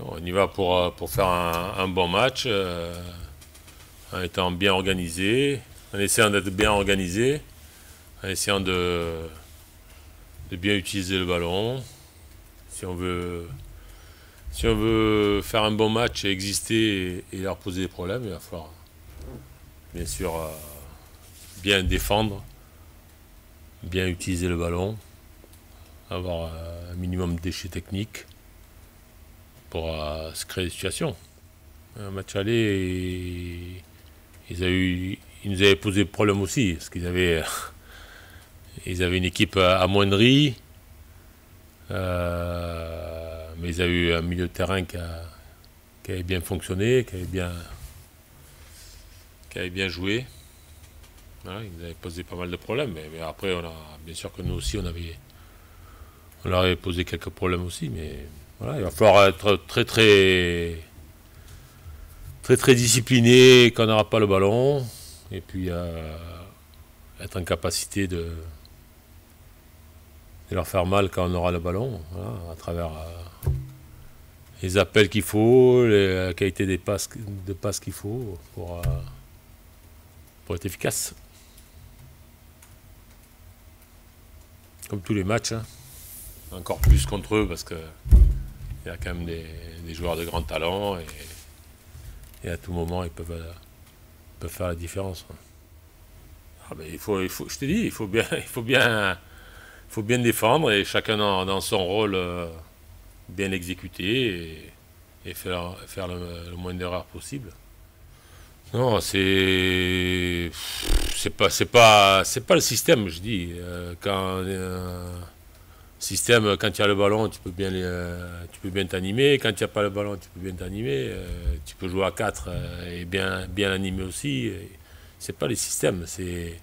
On y va pour, euh, faire un, bon match, euh, en étant bien organisé, en essayant d'être bien organisé, en essayant de, bien utiliser le ballon. Si on veut, si on veut faire un bon match et exister et, leur poser des problèmes, il va falloir bien sûr euh, bien défendre, bien utiliser le ballon, avoir un minimum de déchets techniques pour se créer des situations. Un match aller, ils, ils nous avaient posé problème aussi, parce qu'ils avaient, ils avaient une équipe amoindrie, euh, mais ils avaient eu un milieu de terrain qui, avait bien fonctionné, qui avait bien, qui avait bien joué. ils nous avaient posé pas mal de problèmes, mais, après, on a, bien sûr que nous aussi, on avait, on leur avait posé quelques problèmes aussi, mais il va falloir être très très très très discipliné quand on n'aura pas le ballon et puis euh, être en capacité de, leur faire mal quand on aura le ballon, à travers euh, les appels qu'il faut, la qualité des passes, de passes qu'il faut pour, euh, pour être efficace. Comme tous les matchs, hein. encore plus contre eux parce que il y a quand même des, joueurs de grand talent et, à tout moment ils peuvent, peuvent faire la différence. Ah il faut, je te dis, il faut bien, il faut bien, faut bien défendre et chacun dans, son rôle euh, bien exécuté et, faire, faire le, moins d'erreurs possible. Non, c'est c'est pas c'est pas pas le système, je dis. Euh, quand euh, système, quand tu as le ballon, tu peux bien, euh, t'animer. Quand tu n'as pas le ballon, tu peux bien t'animer. Euh, tu peux jouer à 4 euh, et bien, bien animer aussi. C'est pas les systèmes, c'est,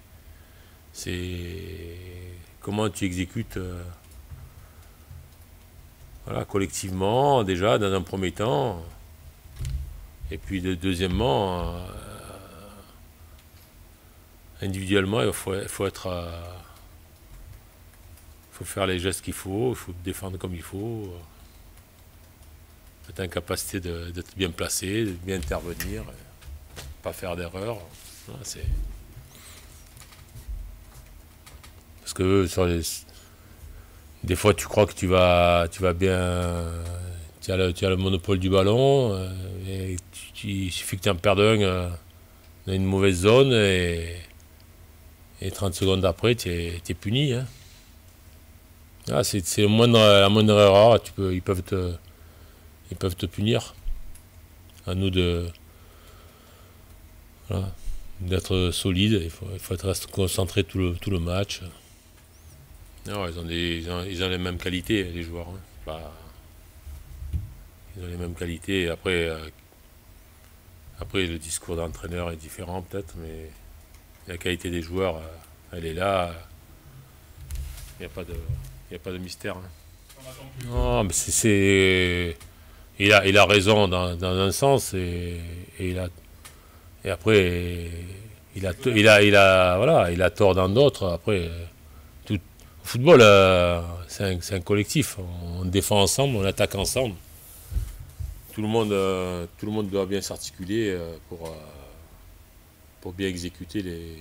c'est comment tu exécutes voilà, collectivement, déjà, dans un premier temps. Et puis, deuxièmement, individuellement, il faut, il faut être faut faire les gestes qu'il faut, il faut défendre comme il faut. Être en capacité d'être bien placé, de bien intervenir, pas faire d'erreur. Parce que les... des fois tu crois que tu vas, tu vas bien. Tu as, le, monopole du ballon, euh, et il suffit que tu en perdes un euh, dans une mauvaise zone et, et 30 secondes après tu es, es, puni. Hein. Ah, c'est la moindre erreur, tu peux, ils, peuvent te, ils peuvent te punir. À nous de d'être solide, il faut, il faut être concentré tout le, tout le match. Non, ils, ont des, ils, ont, les mêmes qualités, les joueurs. Hein. ils ont les mêmes qualités. Après, euh, après le discours d'entraîneur est différent peut-être, mais la qualité des joueurs, euh, elle est là. Il n'y a pas de. Il n'y a pas de mystère. Hein. Non, mais c'est. Il a, il a raison dans, un sens et, il a, et après il a, il a, il a, voilà, il a tort dans d'autres. Après, tout, au football, euh, c'est un, collectif. On défend ensemble, on attaque ensemble. Tout le monde, euh, tout le monde doit bien s'articuler euh, pour, pour bien exécuter les,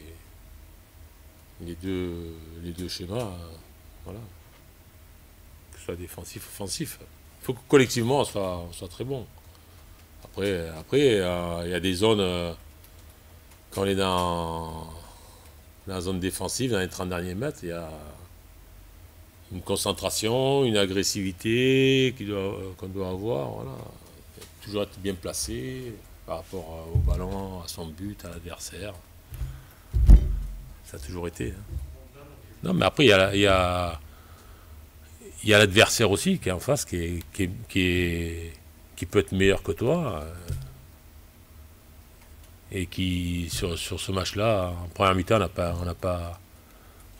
les, deux, les deux schémas. Voilà soit défensif, offensif. Il faut que collectivement on soit, soit très bon. Après, après euh, il y a des zones, euh, quand on est dans, la zone défensive, dans les 30 derniers mètres, il y a une concentration, une agressivité qu'on doit, avoir. Voilà. Toujours être bien placé par rapport au ballon, à son but, à l'adversaire. Ça a toujours été. Hein. Non, mais après, il y a il y a l'adversaire aussi qui est en face, qui, qui, qui, peut être meilleur que toi. Euh, et qui, sur, ce match-là, en première mi-temps, on n'a pas.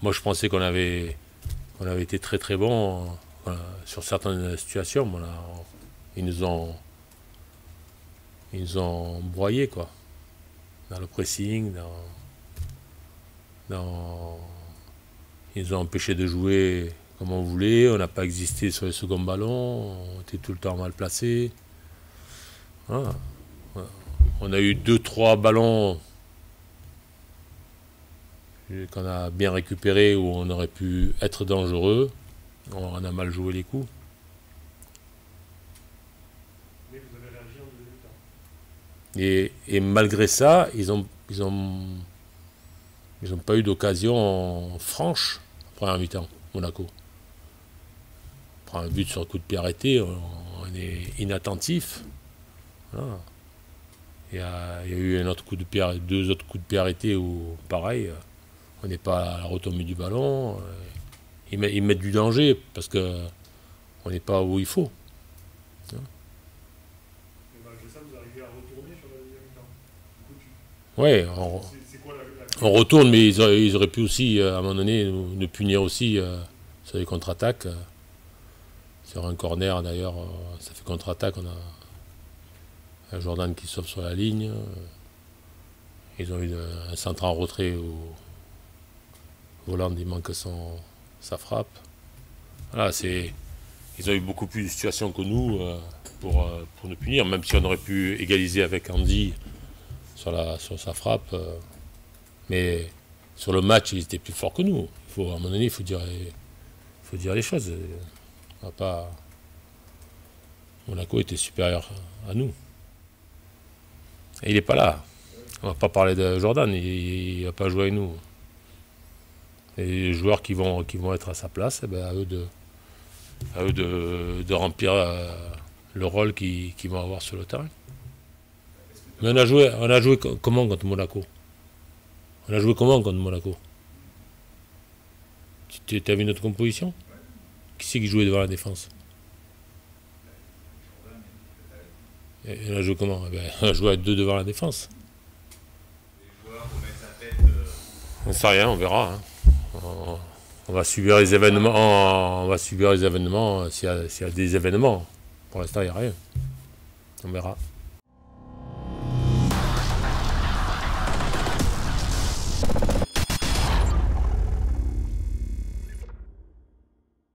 Moi, je pensais qu'on avait, on avait été très très bon sur certaines situations. ils nous ont, ils nous ont broyé quoi, dans le pressing, dans, dans, ils nous ont empêché de jouer comme on voulait, on n'a pas existé sur les seconds ballons, on était tout le temps mal placé. Ah. On a eu deux, trois ballons qu'on a bien récupérés où on aurait pu être dangereux. On a mal joué les coups. Et, et, malgré ça, ils n'ont ils ont, ils ont pas eu d'occasion franche en première mi-temps, Monaco. On prend un but sur le coup de pied arrêté, on, est inattentif. Il, y a, eu un autre coup de pied, deux autres coups de pied arrêtés où, pareil, on n'est pas à la retombée du ballon. Ils mettent, du danger parce que on n'est pas où il faut. Oui, on, on, retourne, mais ils auraient, pu aussi, euh, à un moment donné, nous, punir aussi euh, sur les contre-attaques. Euh, sur un corner, d'ailleurs, ça fait contre-attaque. On a un Jordan qui sauve sur la ligne. Ils ont eu un centre en retrait où Voland il manque son, sa frappe. Voilà, c'est, ils ont eu beaucoup plus de situations que nous pour, pour nous punir, même si on aurait pu égaliser avec Andy sur, sa frappe. Euh, mais sur le match, il était plus fort que nous. Il faut, à un moment il faut dire, faut dire les choses. Monaco était supérieur à nous. Et il n'est pas là. On va pas parler de Jordan, il ne va pas jouer avec nous. Et les joueurs qui vont, qui vont être à sa place, eh ben, à eux de remplir euh, le rôle qu'ils vont avoir sur le terrain. Mais on a joué, on a joué comment contre Monaco? On a joué comment contre Monaco? Tu as vu notre composition? Qui c'est qui jouait devant la défense? On a joué comment? Eh ben, On a joué à deux devant la défense. On sait rien, on verra. Hein. On, va subir les événements. On va subir les événements s'il y, y, a des événements. Pour l'instant, il n'y a rien. On verra.